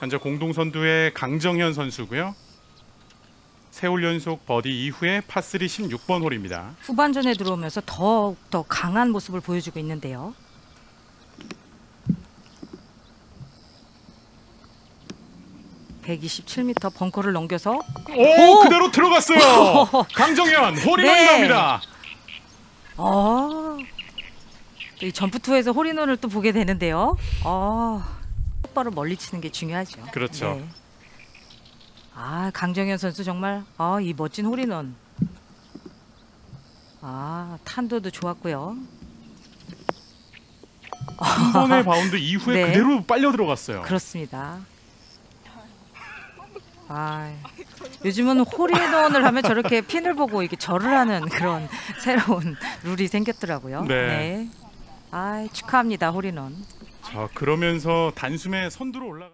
현재 공동 선두의 강정현 선수고요. 세홀 연속 버디 이후에 파3 16번 홀입니다. 후반전에 들어오면서 더욱 더 강한 모습을 보여주고 있는데요. (127m) 벙커를 넘겨서 오, 오! 그대로 들어갔어요. 강정현 홀인원이 네. 납니다. 어. 또 이 점프 투어에서 홀인원을 또 보게 되는데요. 어. 똑바로 멀리 치는 게 중요하죠. 그렇죠. 네. 아, 강정현 선수 정말 아, 이 멋진 홀인원. 아, 탄도도 좋았고요. 한 번의 바운드 이후에 네. 그대로 빨려 들어갔어요. 그렇습니다. 아, 요즘은 홀인원을 하면 저렇게 핀을 보고 이게 절을 하는 그런 새로운 룰이 생겼더라고요. 네. 아, 축하합니다, 홀인원. 자, 그러면서 단숨에 선두로 올라가